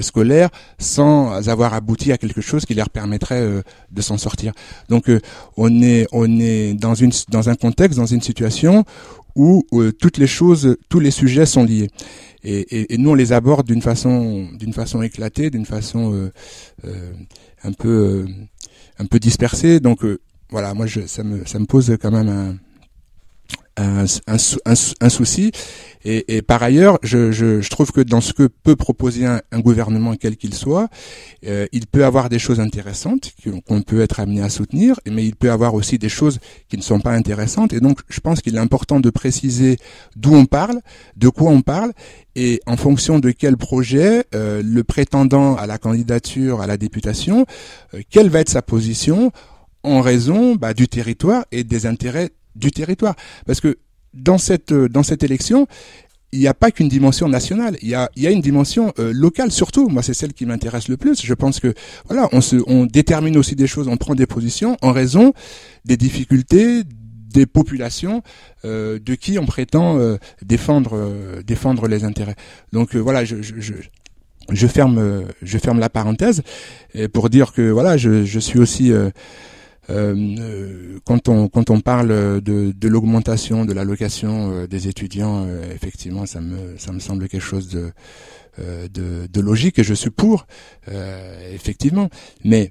scolaire sans avoir abouti à quelque chose qui leur permettrait de s'en sortir. Donc on est on est dans une dans un contexte, dans une situation où toutes les choses, tous les sujets sont liés. Et, et, nous on les aborde d'une façon d'une façon éclatée, d'une façon un peu un peu dispersée. Donc voilà, moi je, ça me ça me pose quand même un un, un, souci. Et, et, par ailleurs, je, je, je, trouve que dans ce que peut proposer un, un gouvernement quel qu'il soit, euh, il peut avoir des choses intéressantes qu'on peut être amené à soutenir, mais il peut avoir aussi des choses qui ne sont pas intéressantes. Et donc, je pense qu'il est important de préciser d'où on parle, de quoi on parle, et en fonction de quel projet euh, le prétendant à la candidature à la députation, euh, quelle va être sa position en raison bah, du territoire et des intérêts du territoire. Parce que dans cette, euh, dans cette élection, il n'y a pas qu'une dimension nationale, il y a, il y a une dimension euh, locale surtout. Moi, c'est celle qui m'intéresse le plus. Je pense que voilà, on se, on détermine aussi des choses, on prend des positions en raison des difficultés des populations euh, de qui on prétend défendre défendre les intérêts. Donc voilà, je, je, je je ferme je ferme la parenthèse pour dire que voilà, je, je suis aussi euh, euh, quand on quand on parle de, de l'augmentation de l'allocation euh, des étudiants, effectivement, ça me ça me semble quelque chose de de, de, logique et je suis pour, effectivement. Mais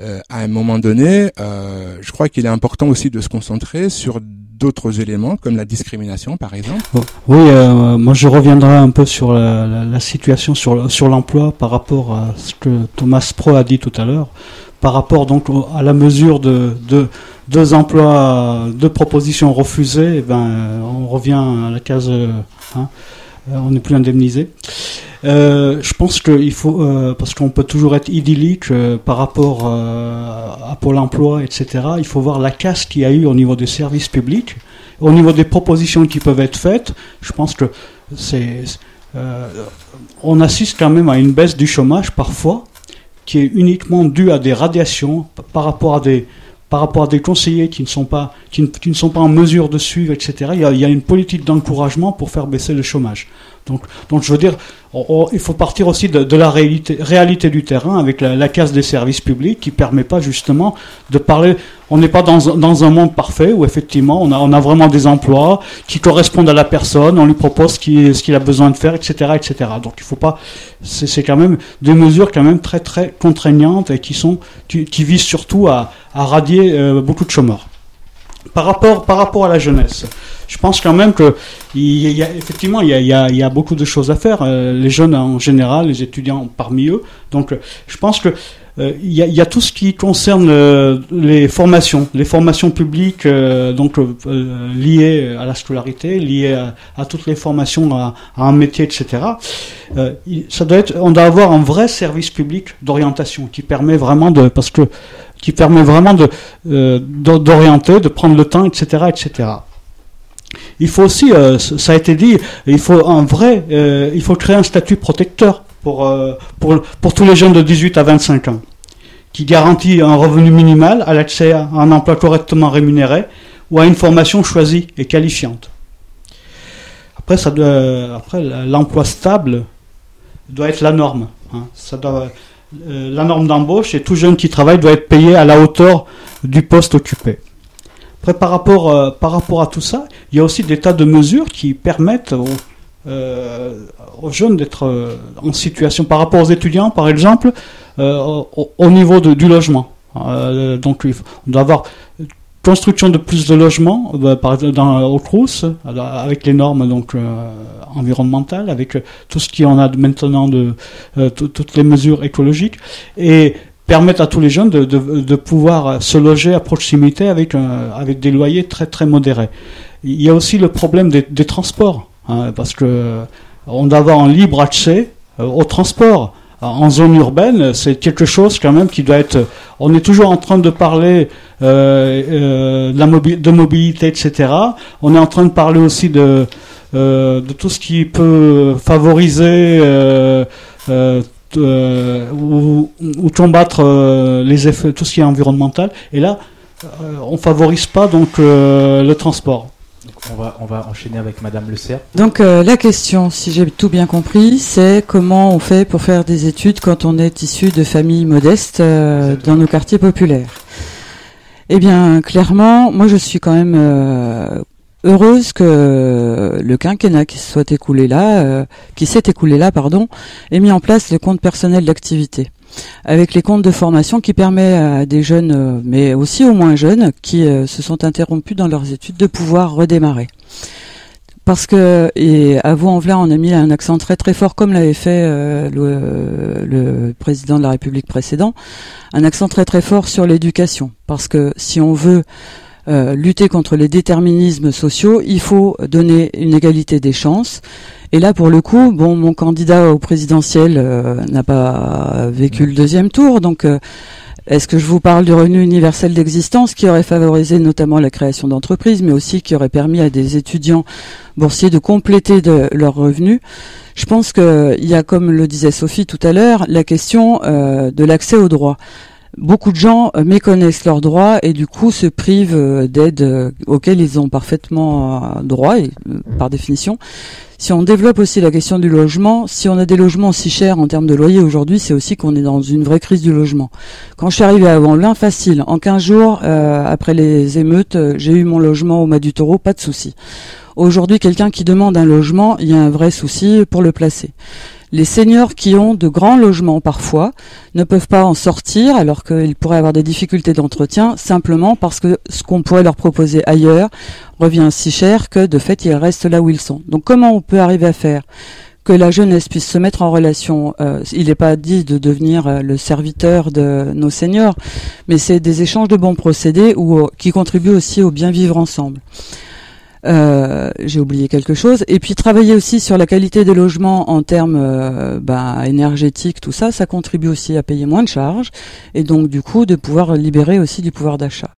à un moment donné, je crois qu'il est important aussi de se concentrer sur d'autres éléments comme la discrimination, par exemple. Oh, oui, moi je reviendrai un peu sur la, la situation sur sur l'emploi par rapport à ce que Thomas Pro a dit tout à l'heure par rapport donc à la mesure de, deux emplois, deux propositions refusées, eh ben, on revient à la case, hein, euh, on n'est plus indemnisé. Euh, je pense qu'il faut, euh, parce qu'on peut toujours être idyllique par rapport à Pôle Emploi, etc. Il faut voir la casse qu'il y a eu au niveau des services publics, au niveau des propositions qui peuvent être faites. Je pense que c'est, on assiste quand même à une baisse du chômage parfois qui est uniquement dû à des radiations par rapport à des, par rapport à des conseillers qui ne sont pas, qui ne, sont pas en mesure de suivre, etc. Il y a, une politique d'encouragement pour faire baisser le chômage. Donc, donc je veux dire, il faut partir aussi de, la réalité, réalité, du terrain avec la, casse des services publics qui permet pas justement de parler. On n'est pas dans, un monde parfait où effectivement on a, vraiment des emplois qui correspondent à la personne, on lui propose ce qu'il a besoin de faire, etc., etc. Donc il faut pas. C'est quand même des mesures quand même très très contraignantes et qui sont qui, visent surtout à, à radier euh, beaucoup de chômeurs. Par rapport, par rapport à la jeunesse, je pense quand même que y a, effectivement il y a, y a, beaucoup de choses à faire. Euh, les jeunes en général, les étudiants parmi eux. Donc, je pense que euh, y a, tout ce qui concerne euh, les formations, les formations publiques, donc liées à la scolarité, liées à, toutes les formations à, à, un métier, etc. ça doit être, on doit avoir un vrai service public d'orientation qui permet vraiment de, parce que qui permet vraiment de d'orienter, de prendre le temps, etc., etc. Il faut aussi, euh, ça a été dit, il faut un vrai, euh, il faut créer un statut protecteur pour, euh, pour, pour tous les jeunes de 18 à 25 ans, qui garantit un revenu minimal à l'accès à un emploi correctement rémunéré ou à une formation choisie et qualifiante. Après, ça après l'emploi stable doit être la norme. Hein. Ça doit, la norme d'embauche et tout jeune qui travaille doit être payé à la hauteur du poste occupé. Après, par rapport, euh, par rapport à tout ça, il y a aussi des tas de mesures qui permettent aux, euh, jeunes d'être euh, en situation, par rapport aux étudiants, par exemple, au, niveau du logement. donc, on doit avoir construction de plus de logements par, dans, au Crous, avec les normes donc environnementales, avec tout ce qui en a maintenant de toutes les mesures écologiques et permettre à tous les jeunes de, de, pouvoir se loger à proximité avec, avec des loyers très très modérés. Il y a aussi le problème des, des transports, hein, parce que on doit avoir un libre accès euh, au transport. En zone urbaine, c'est quelque chose quand même qui doit être. On est toujours en train de parler euh, euh, de, la de mobilité, etc. On est en train de parler aussi de, de tout ce qui peut favoriser euh, ou, ou combattre euh, les effets, tout ce qui est environnemental. Et là, euh, on favorise pas donc euh, le transport. Donc, on, va, on va enchaîner avec Madame Le Cerf. Donc euh, la question, si j'ai tout bien compris, c'est comment on fait pour faire des études quand on est issu de familles modestes euh, dans nos quartiers populaires? Eh bien, clairement, moi je suis quand même euh, heureuse que le quinquennat qui soit écoulé là, euh, qui s'est écoulé là, pardon, ait mis en place le compte personnel d'activité avec les comptes de formation qui permet à des jeunes, euh, mais aussi aux moins jeunes, qui euh, se sont interrompus dans leurs études, de pouvoir redémarrer. Parce que, et à Vaux-en-Velin, on a mis un accent très très fort, comme l'avait fait euh, le président de la République précédent, un accent très très fort sur l'éducation. Parce que si on veut euh, lutter contre les déterminismes sociaux, il faut donner une égalité des chances. Et là, pour le coup, bon, mon candidat au présidentiel euh, n'a pas vécu le deuxième tour, donc euh, est-ce que je vous parle du revenu universel d'existence qui aurait favorisé notamment la création d'entreprises, mais aussi qui aurait permis à des étudiants boursiers de compléter de leurs revenus? Je pense qu'il y a, comme le disait Sophie tout à l'heure, la question de l'accès aux droits. Beaucoup de gens euh, méconnaissent leurs droits et du coup se privent euh, d'aides euh, auxquelles ils ont parfaitement droit, par définition. Si on développe aussi la question du logement, si on a des logements aussi chers en termes de loyer aujourd'hui, c'est aussi qu'on est dans une vraie crise du logement. Quand je suis arrivée à Vanlin, facile. En 15 jours, après les émeutes, j'ai eu mon logement au Mas du Taureau, pas de souci. Aujourd'hui, quelqu'un qui demande un logement, il y a un vrai souci pour le placer. Les seniors qui ont de grands logements parfois ne peuvent pas en sortir alors qu'ils pourraient avoir des difficultés d'entretien simplement parce que ce qu'on pourrait leur proposer ailleurs revient si cher que de fait ils restent là où ils sont. Donc comment on peut arriver à faire que la jeunesse puisse se mettre en relation. Euh, il n'est pas dit de devenir euh, le serviteur de nos seniors, mais c'est des échanges de bons procédés ou euh, qui contribuent aussi au bien vivre ensemble. Euh, j'ai oublié quelque chose. Et puis travailler aussi sur la qualité des logements en termes euh, ben, énergétiques, tout ça, ça contribue aussi à payer moins de charges et donc du coup de pouvoir libérer aussi du pouvoir d'achat.